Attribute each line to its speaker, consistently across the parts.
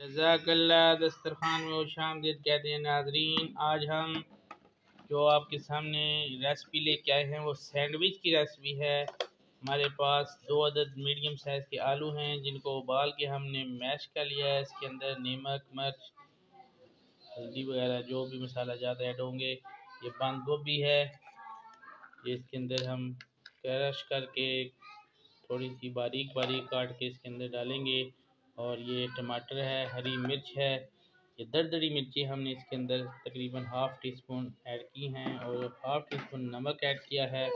Speaker 1: जजाकल्ला दस्तरखान में खुश आमदीद कहते हैं, नाजरीन, आज हम जो आपके सामने रेसिपी लेके आए हैं, वो सैंडविच की रेसिपी है। हमारे पास दो अदद मीडियम साइज़ के आलू हैं, जिनको उबाल के हमने मैश कर लिया है। इसके अंदर नमक, मिर्च, हल्दी वगैरह, जो भी मसाला ज़्यादा ऐड होंगे, ये बंद गोभी है। ये इसके अंदर हम क्रश करके थोड़ी सी बारीक बारीक काट के इसके अंदर डालेंगे। और ये टमाटर है, हरी मिर्च है, ये दरदरी मिर्ची हमने इसके अंदर तकरीबन हाफ़ टी स्पून ऐड की हैं और हाफ़ टी स्पून नमक ऐड किया है।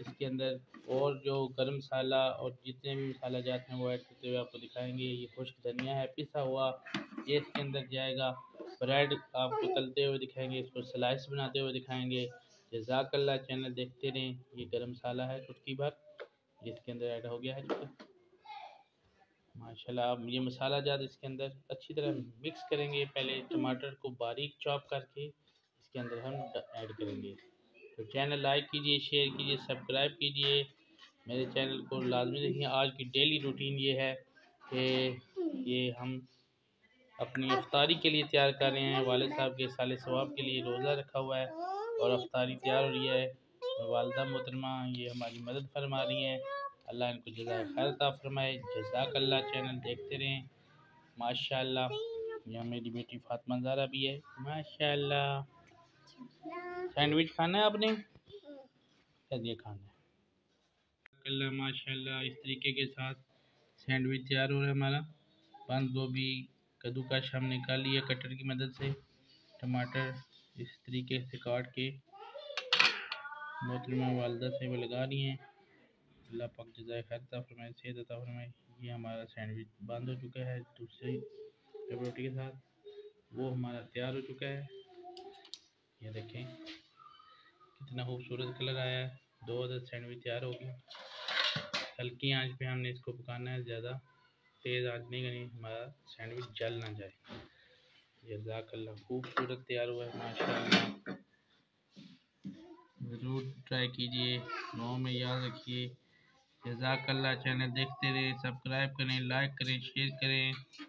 Speaker 1: इसके अंदर और जो गर्म मसाला और जितने भी मसाला जाते हैं वो ऐड करते हुए आपको दिखाएँगे। ये खुश्क धनिया है, पिसा हुआ, ये इसके अंदर जाएगा। ब्रेड आपको तलते हुए दिखाएँगे, इसको स्लाइस बनाते हुए दिखाएँगे। जजाकल्ला चैनल देखते रहें, ये गर्म मसाला है चुटकी भर इसके अंदर ऐड हो गया है। माशाल्लाह आप ये मसाला ज़्यादा इसके अंदर अच्छी तरह मिक्स करेंगे। पहले टमाटर को बारीक चॉप करके इसके अंदर हम ऐड करेंगे। तो चैनल लाइक कीजिए शेयर कीजिए सब्सक्राइब कीजिए। मेरे चैनल को लाजमी देखिए, आज की डेली रूटीन ये है कि ये हम अपनी अफ्तारी के लिए तैयार कर रहे हैं। वाले साहब के साल सवाब के लिए रोज़ा रखा हुआ है और अफ्तारी तैयार हो रही है। वालदा मोहतरमा, ये हमारी मदद फरमा रही हैं। अल्लाह इनको जजा खैर फरमाए जजाक अल्लाह चैनल देखते रहें। माशा यहाँ मेरी बेटी फातमा ज़ारा भी है। माशाल्लाह। सैंडविच खाना है आपने? दिया खाना है? अल्लाह माशाल्लाह, इस तरीके के साथ सैंडविच तैयार हो रहा है हमारा। बंद गोभी, कद्दूकश हम निकाल लिया कटर की मदद से। टमाटर इस तरीके से काट के, मोहतरमा वालदा से वो लगा रही हैं। अल्लाह पाक जजाय खैर फरमाए, सेहत अता फरमाए। ये हमारा सैंडविच बंद हो चुका है दूसरी रोटी के साथ। वो हमारा तैयार हो चुका है। ये देखें, कितना खूबसूरत कलर आया है। दो अदर सैंडविच तैयार हो गया। हल्की आँच पे हमने इसको पकाना है, ज़्यादा तेज़ आँच नहीं करनी, हमारा सैंडविच जल ना जाए। जजाकल्ला खूबसूरत तैयार हुआ है माशा ज़रूर ट्राई कीजिए, नौ में याद रखिए। जजाकल्ला चैनल देखते रहें सब्सक्राइब करें लाइक करें शेयर करें।